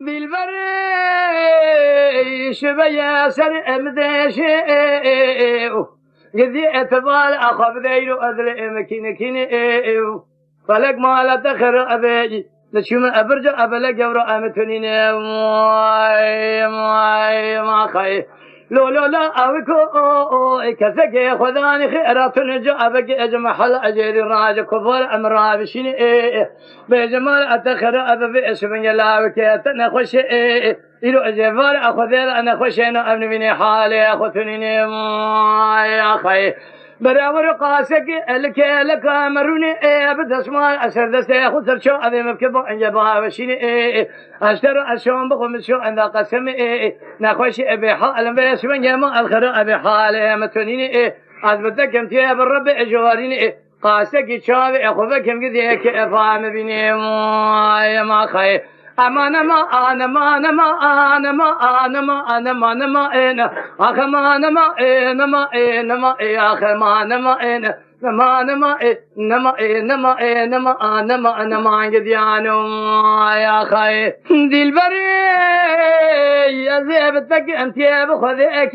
دلبر شبيا سر امدش قدي اتبال اخف ذيلو ادري مكين كين. فلك ما لا تخر ابي لشوم أبرج ابلك جبر أمتنين. ما خير لو لو لا أوكو كفك خذاني خيرات نجا أبك أجمع حل أجري راج كفر أمر بشين بجمال أتخر أبى في اسم يلاوك تنخش إلو أجفار أخذ أنا خوش أنا أبني من حالي أخذني يا خي برابر قاسك لك لك مروني إيه بدس ما أسر دست خسر شو أبي مكب أنجبها وشيني إيه أشتر أشون بقوم شو عند قسم إيه نخوش أبي حال بس من جمع الخير أبي حال متونيني إيه. أثبتك كم تيا بالرب أجواريني إيه. قاسك شاوي أخذك كم كذي كفام بيني ما ما خير అమ నమ ఆ నమ నమ ఆ నమ ఆ నమ ఆ నమ నమ ఏన అఘమా నమ ఏ నమ ఏ నమ ఏ అఘమా నమ ఏన നമ നമ എ നമ എ നമ എ നമ ആ നമ നമാങ്ക ധ്യാനമായ ദിൽവരേ يا زيبتك انت يا بخذك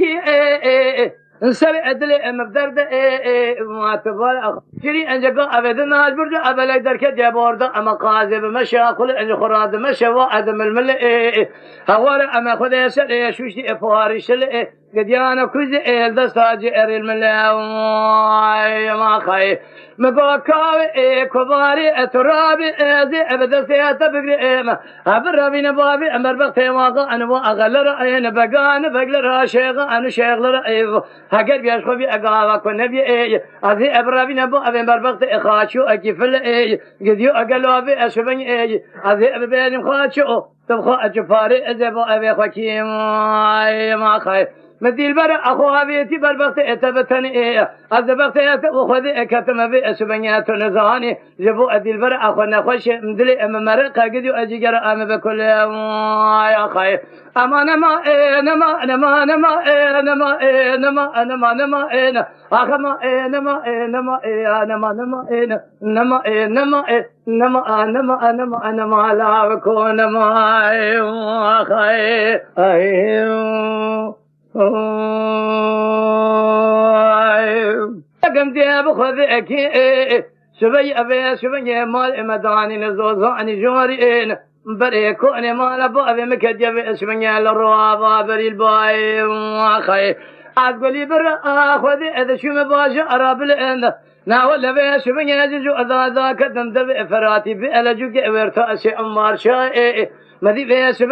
سر ادل مبدرد ما تبال شري انجا ابدا برج ابلا درك جبورد اما قاذب مشاكل ان خراد مشى وادم المل هوار اما خذ سر شوشي افوارش قديانا كز ال دستاج ار الملا ما خاي مباكاوي إي كباري اترابي ازي ابدا سياتا بقري ايما أبر بين بابي أمر بختي واقع أنا واغل راينا بقان بقل راشيغ أنا شيخ لرأي هاگر بیاش خوبی اگاوا کن نبی ای ازی ابراوی نبو ابن بربخت اخاچو اکفل ای گدیو اگلو ابی اشبن ای ازی ابن خاچو تبخو أجفاري ازبو أبي خكيم ما خايف مديل بر اخو هذيتي بربخت اتبتني إيه ازبخت اخذ كتم في اسبنيات نزاني جبو اديل بر اخو نخش مدلي ام مرق قد اجيجر ام بكل يا خايف اما نما إيه نما نما نما إيه نما إيه نما نما نما إيه إيه نما إيه نما إيه نما نما إيه نما إيه نما إيه نما نما نما نما لا بكون ما إيه شبي ابي شبي مال مداني نزوزاني جوري بري كوني مال ابو ابي مكجب اسمني الروابا بري الباي واخي أقولي بر أخذ إذا شو مباشر أراب الإند نا ولا بي شو من يجو أذا ذاك تندب فراتي بألجو كأورتا أشي أمار شاء مدي بي شو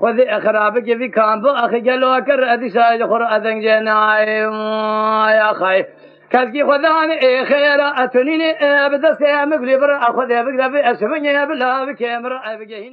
خود اخرابه که وی کامبو اخی گلو کر ادی شای خور ادن جنای یا خای کلکی خود هانی ای خیر اتنین ای بدست ای مگلی بر خود ای بگلی اسفن ای بلا بکمر ای بگهین